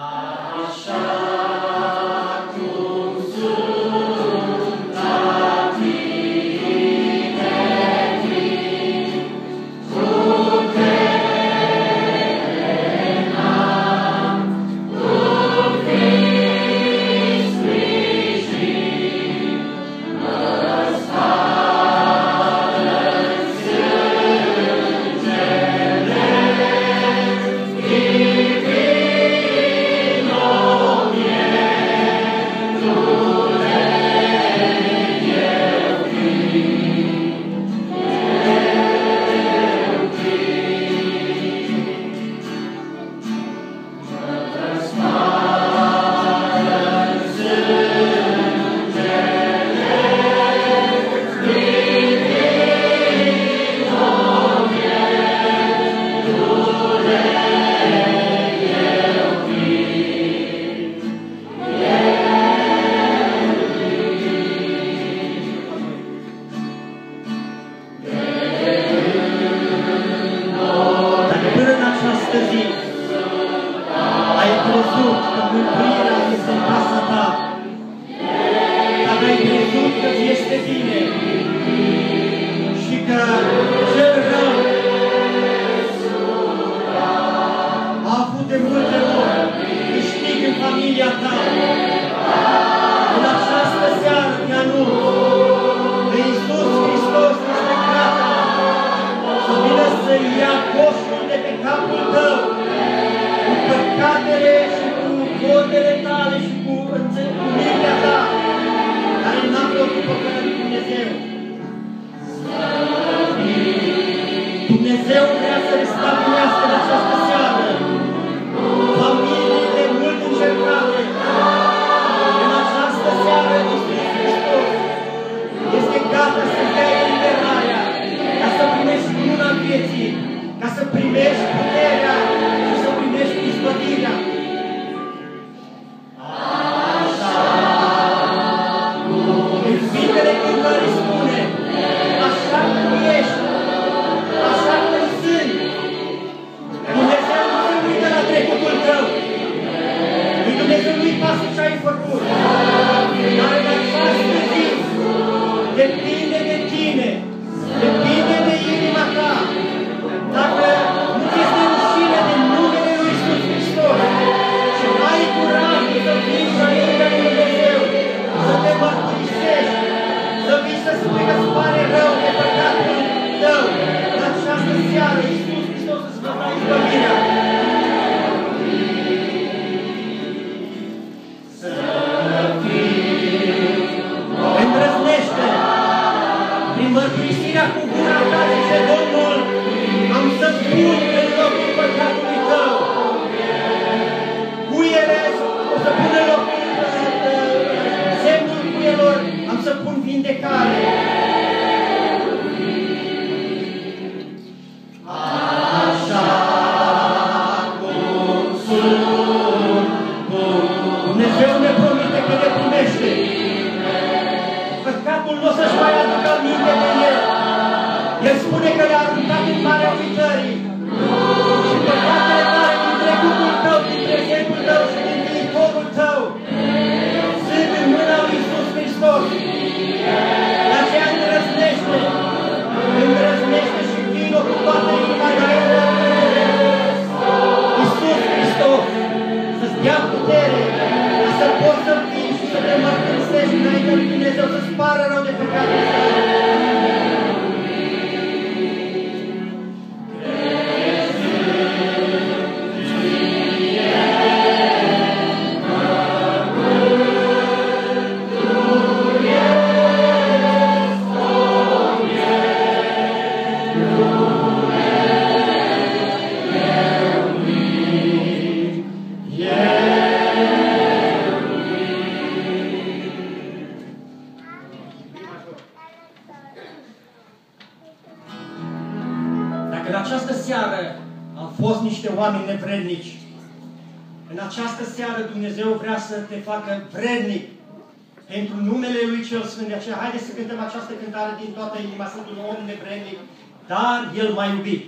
Amen. crezut că mântuirea este în casa ta. Dacă ai crezut că ești bine, vieții, ca să primești puterea și să primești izbăvirea. În zilele cântării spune, așa cum ești, așa cum sunt. Dumnezeu nu se uită la trecutul tău. Dumnezeu nu-i pasă ce ai făcut. Dar mai faci de de tine. Lui Dumnezeu să spară rău de păcat. în această seară au fost niște oameni nevrednici. În această seară Dumnezeu vrea să te facă vrednic pentru numele Lui Cel Sfânt. De aceea, haideți să cântăm această cântare din toată inima. Sunt un om nevrednic, dar El m-a iubit.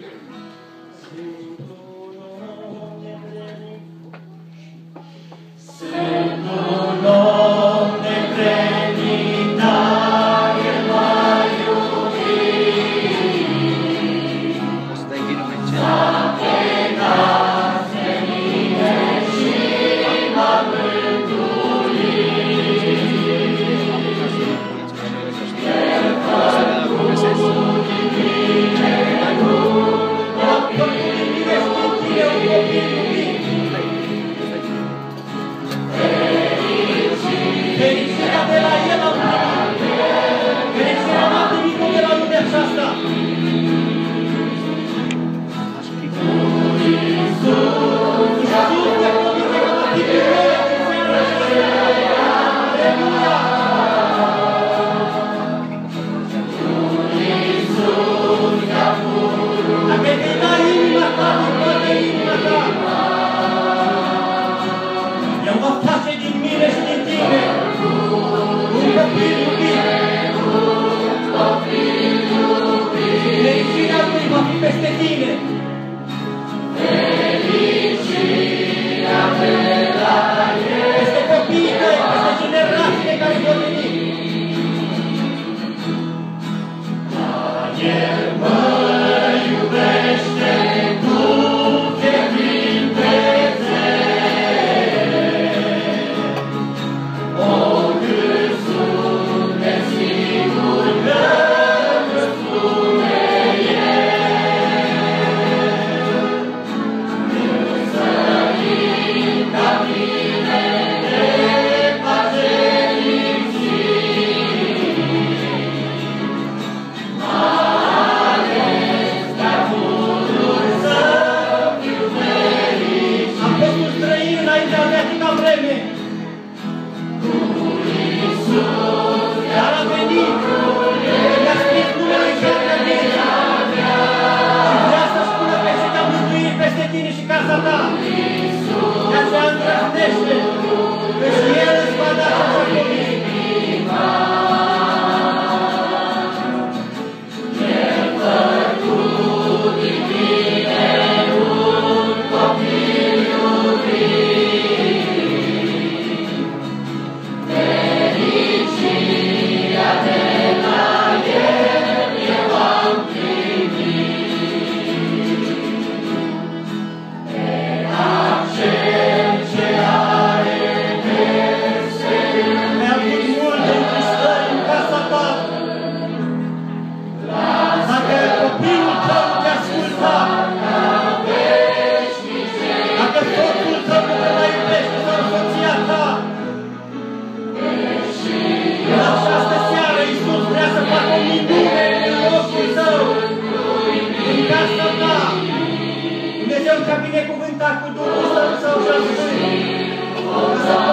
te-a binecuvântat cu Duhul Său, Său, Său, Său, Său, Său, Său, Său, Său,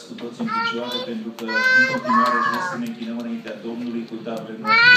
ridicați cu toți în picioare, pentru că în continuare vreau să ne închinăm înaintea Domnului cu tablele noastre.